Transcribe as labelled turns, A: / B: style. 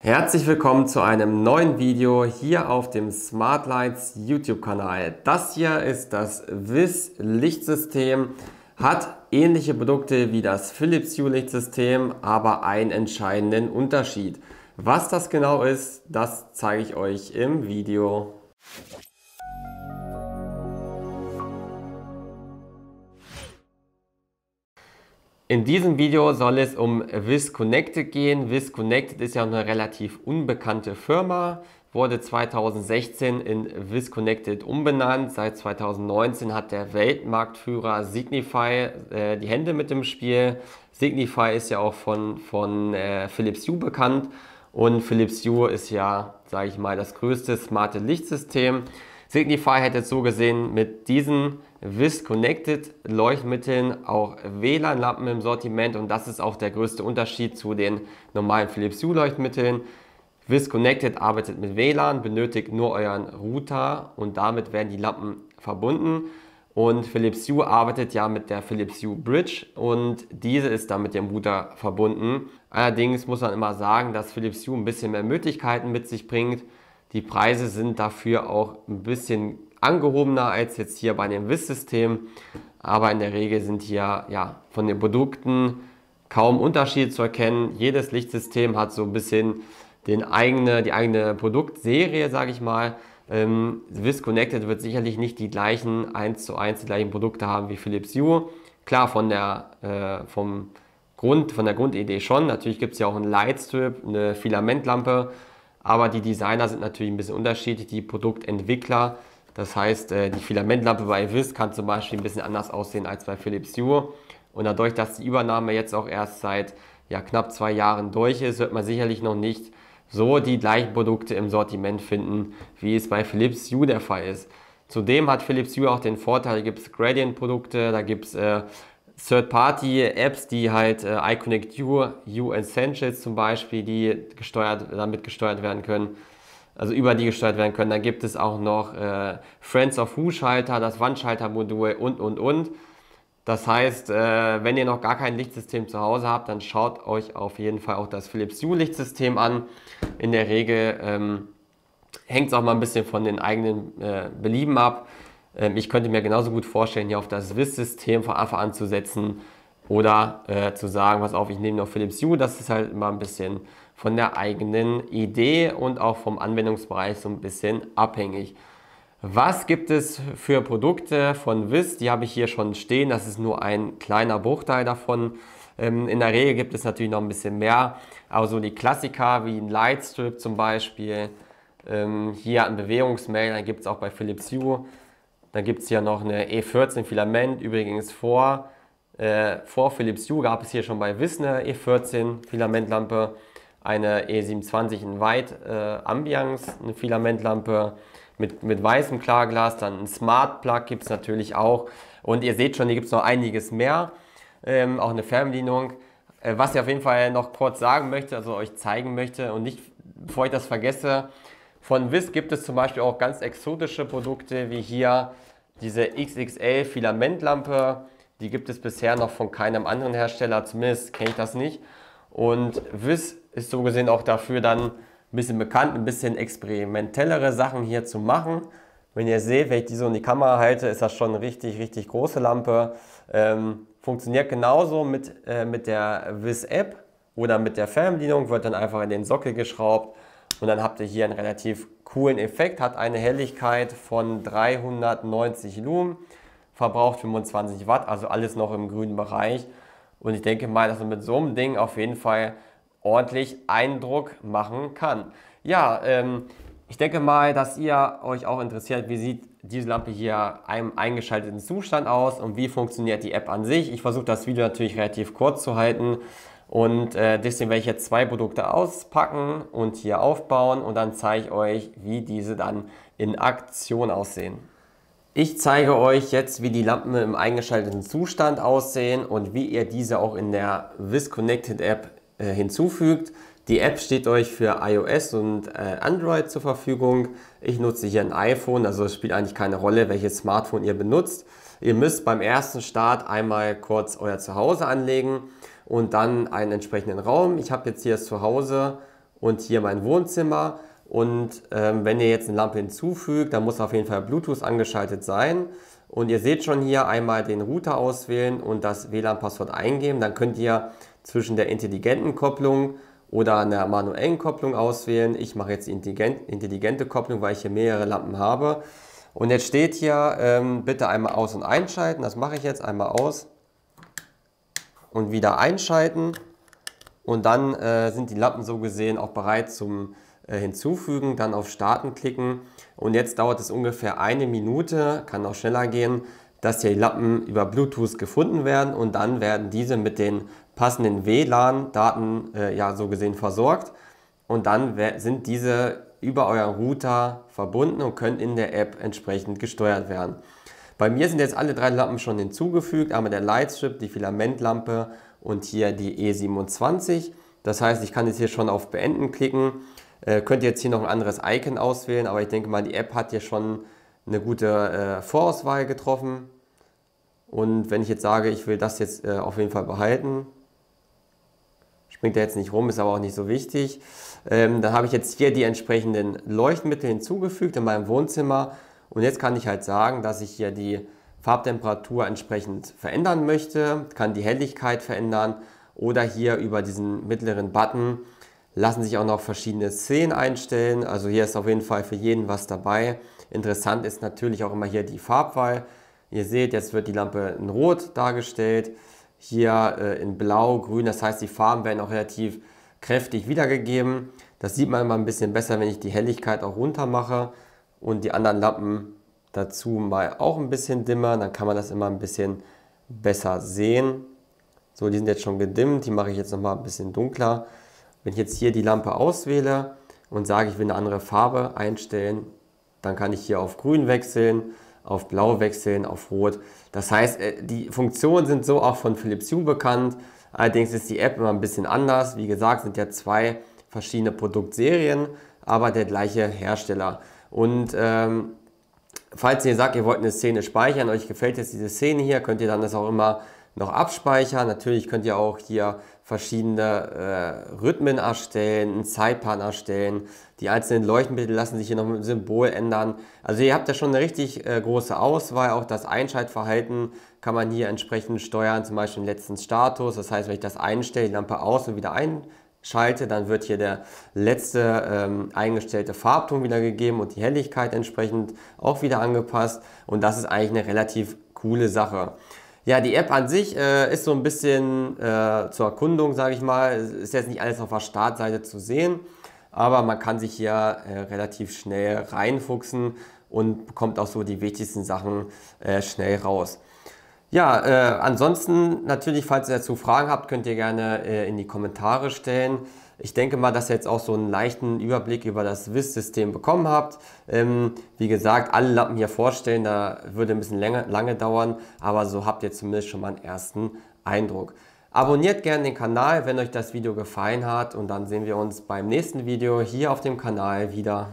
A: Herzlich willkommen zu einem neuen Video hier auf dem Smartlights YouTube Kanal. Das hier ist das WIS Lichtsystem, hat ähnliche Produkte wie das Philips Hue Lichtsystem, aber einen entscheidenden Unterschied. Was das genau ist, das zeige ich euch im Video. In diesem Video soll es um Wiz Connected gehen. Wiz Connected ist ja eine relativ unbekannte Firma, wurde 2016 in Wiz Connected umbenannt. Seit 2019 hat der Weltmarktführer Signify äh, die Hände mit dem Spiel. Signify ist ja auch von, von äh, Philips Hue bekannt und Philips Hue ist ja, sage ich mal, das größte smarte Lichtsystem. Signify hätte so gesehen mit diesen WIS Connected Leuchtmitteln auch WLAN-Lampen im Sortiment und das ist auch der größte Unterschied zu den normalen Philips Hue Leuchtmitteln. WIS Connected arbeitet mit WLAN, benötigt nur euren Router und damit werden die Lampen verbunden. Und Philips Hue arbeitet ja mit der Philips Hue Bridge und diese ist dann mit dem Router verbunden. Allerdings muss man immer sagen, dass Philips Hue ein bisschen mehr Möglichkeiten mit sich bringt. Die Preise sind dafür auch ein bisschen angehobener als jetzt hier bei dem WIS-System. Aber in der Regel sind hier ja, von den Produkten kaum Unterschiede zu erkennen. Jedes Lichtsystem hat so ein bisschen den eigene, die eigene Produktserie, sage ich mal. Ähm, WIS Connected wird sicherlich nicht die gleichen 1 zu 1 die gleichen Produkte haben wie Philips Hue. Klar, von der, äh, vom Grund, von der Grundidee schon. Natürlich gibt es ja auch einen Lightstrip, eine Filamentlampe, aber die Designer sind natürlich ein bisschen unterschiedlich. Die Produktentwickler das heißt, äh, die Filamentlampe bei WIS kann zum Beispiel ein bisschen anders aussehen als bei Philips Hue. Und dadurch, dass die Übernahme jetzt auch erst seit ja, knapp zwei Jahren durch ist, wird man sicherlich noch nicht so die gleichen Produkte im Sortiment finden, wie es bei Philips Hue der Fall ist. Zudem hat Philips Hue auch den Vorteil, da gibt es Gradient-Produkte, da gibt es äh, Third-Party-Apps, die halt äh, iConnect Hue, Hue Essentials zum Beispiel, die gesteuert, damit gesteuert werden können also über die gesteuert werden können. Dann gibt es auch noch äh, Friends of Who Schalter, das Wandschaltermodul und, und, und. Das heißt, äh, wenn ihr noch gar kein Lichtsystem zu Hause habt, dann schaut euch auf jeden Fall auch das Philips Hue Lichtsystem an. In der Regel ähm, hängt es auch mal ein bisschen von den eigenen äh, Belieben ab. Ähm, ich könnte mir genauso gut vorstellen, hier auf das WIS-System von Anfang an zu setzen oder äh, zu sagen, was auf, ich nehme noch Philips Hue. Das ist halt immer ein bisschen von der eigenen Idee und auch vom Anwendungsbereich so ein bisschen abhängig. Was gibt es für Produkte von WIS? Die habe ich hier schon stehen. Das ist nur ein kleiner Bruchteil davon. Ähm, in der Regel gibt es natürlich noch ein bisschen mehr. Aber so die Klassiker wie ein Lightstrip zum Beispiel. Ähm, hier ein Bewegungsmail, dann gibt es auch bei Philips Hue. Dann gibt es hier noch eine E14 Filament, übrigens vor, äh, vor Philips Hue gab es hier schon bei WIS eine E14 Filamentlampe eine E27 in White äh, Ambiance, eine Filamentlampe mit, mit weißem Klarglas, dann ein Smart Plug gibt es natürlich auch. Und ihr seht schon, hier gibt es noch einiges mehr, ähm, auch eine Fernbedienung. Äh, was ich auf jeden Fall noch kurz sagen möchte, also euch zeigen möchte und nicht, bevor ich das vergesse, von WIS gibt es zum Beispiel auch ganz exotische Produkte, wie hier diese XXL Filamentlampe. Die gibt es bisher noch von keinem anderen Hersteller, zumindest kenne ich das nicht. Und WIS ist so gesehen auch dafür dann ein bisschen bekannt, ein bisschen experimentellere Sachen hier zu machen. Wenn ihr seht, wenn ich die so in die Kamera halte, ist das schon eine richtig, richtig große Lampe. Ähm, funktioniert genauso mit, äh, mit der WIS-App oder mit der Fernbedienung, wird dann einfach in den Sockel geschraubt und dann habt ihr hier einen relativ coolen Effekt, hat eine Helligkeit von 390 Lumen, verbraucht 25 Watt, also alles noch im grünen Bereich. Und ich denke mal, dass man mit so einem Ding auf jeden Fall ordentlich Eindruck machen kann. Ja, ähm, ich denke mal, dass ihr euch auch interessiert, wie sieht diese Lampe hier im eingeschalteten Zustand aus und wie funktioniert die App an sich. Ich versuche das Video natürlich relativ kurz zu halten und äh, deswegen werde ich jetzt zwei Produkte auspacken und hier aufbauen und dann zeige ich euch, wie diese dann in Aktion aussehen. Ich zeige euch jetzt, wie die Lampen im eingeschalteten Zustand aussehen und wie ihr diese auch in der Wiz Connected App äh, hinzufügt. Die App steht euch für iOS und äh, Android zur Verfügung. Ich nutze hier ein iPhone, also es spielt eigentlich keine Rolle, welches Smartphone ihr benutzt. Ihr müsst beim ersten Start einmal kurz euer Zuhause anlegen und dann einen entsprechenden Raum. Ich habe jetzt hier das Zuhause und hier mein Wohnzimmer. Und ähm, wenn ihr jetzt eine Lampe hinzufügt, dann muss auf jeden Fall Bluetooth angeschaltet sein. Und ihr seht schon hier einmal den Router auswählen und das WLAN-Passwort eingeben. Dann könnt ihr zwischen der intelligenten Kopplung oder einer manuellen Kopplung auswählen. Ich mache jetzt die intelligente Kopplung, weil ich hier mehrere Lampen habe. Und jetzt steht hier, ähm, bitte einmal aus- und einschalten. Das mache ich jetzt einmal aus und wieder einschalten. Und dann äh, sind die Lampen so gesehen auch bereit zum Hinzufügen. Dann auf Starten klicken. Und jetzt dauert es ungefähr eine Minute, kann auch schneller gehen, dass die Lampen über Bluetooth gefunden werden. Und dann werden diese mit den passenden WLAN-Daten äh, ja so gesehen versorgt. Und dann sind diese über euren Router verbunden und können in der App entsprechend gesteuert werden. Bei mir sind jetzt alle drei Lampen schon hinzugefügt, einmal der Lightstrip, die Filamentlampe und hier die E27. Das heißt, ich kann jetzt hier schon auf Beenden klicken. Äh, könnt ihr jetzt hier noch ein anderes Icon auswählen, aber ich denke mal, die App hat hier schon eine gute äh, Vorauswahl getroffen. Und wenn ich jetzt sage, ich will das jetzt äh, auf jeden Fall behalten, springt er jetzt nicht rum, ist aber auch nicht so wichtig. Ähm, dann habe ich jetzt hier die entsprechenden Leuchtmittel hinzugefügt in meinem Wohnzimmer und jetzt kann ich halt sagen, dass ich hier die Farbtemperatur entsprechend verändern möchte, kann die Helligkeit verändern oder hier über diesen mittleren Button lassen sich auch noch verschiedene Szenen einstellen. Also hier ist auf jeden Fall für jeden was dabei. Interessant ist natürlich auch immer hier die Farbwahl. Ihr seht, jetzt wird die Lampe in Rot dargestellt, hier äh, in Blau, Grün. Das heißt, die Farben werden auch relativ kräftig wiedergegeben. Das sieht man immer ein bisschen besser, wenn ich die Helligkeit auch runter mache und die anderen Lampen dazu mal auch ein bisschen dimmer. Dann kann man das immer ein bisschen besser sehen. So, die sind jetzt schon gedimmt. Die mache ich jetzt noch mal ein bisschen dunkler. Wenn ich jetzt hier die Lampe auswähle und sage, ich will eine andere Farbe einstellen, dann kann ich hier auf Grün wechseln, auf Blau wechseln, auf Rot. Das heißt, äh, die Funktionen sind so auch von Philips Hue bekannt. Allerdings ist die App immer ein bisschen anders. Wie gesagt, sind ja zwei verschiedene Produktserien, aber der gleiche Hersteller. Und ähm, falls ihr sagt, ihr wollt eine Szene speichern, euch gefällt jetzt diese Szene hier, könnt ihr dann das auch immer noch abspeichern. Natürlich könnt ihr auch hier verschiedene äh, Rhythmen erstellen, einen Zeitplan erstellen. Die einzelnen Leuchtmittel lassen sich hier noch mit dem Symbol ändern. Also ihr habt ja schon eine richtig äh, große Auswahl. Auch das Einschaltverhalten kann man hier entsprechend steuern, zum Beispiel den letzten Status. Das heißt, wenn ich das einstelle, die Lampe aus und wieder einschalte, dann wird hier der letzte ähm, eingestellte Farbton wiedergegeben und die Helligkeit entsprechend auch wieder angepasst. Und das ist eigentlich eine relativ coole Sache. Ja, die App an sich äh, ist so ein bisschen äh, zur Erkundung, sage ich mal. Ist jetzt nicht alles auf der Startseite zu sehen, aber man kann sich hier äh, relativ schnell reinfuchsen und bekommt auch so die wichtigsten Sachen äh, schnell raus. Ja, äh, ansonsten natürlich, falls ihr dazu Fragen habt, könnt ihr gerne äh, in die Kommentare stellen. Ich denke mal, dass ihr jetzt auch so einen leichten Überblick über das WIS-System bekommen habt. Ähm, wie gesagt, alle Lampen hier vorstellen, da würde ein bisschen länger, lange dauern, aber so habt ihr zumindest schon mal einen ersten Eindruck. Abonniert gerne den Kanal, wenn euch das Video gefallen hat und dann sehen wir uns beim nächsten Video hier auf dem Kanal wieder.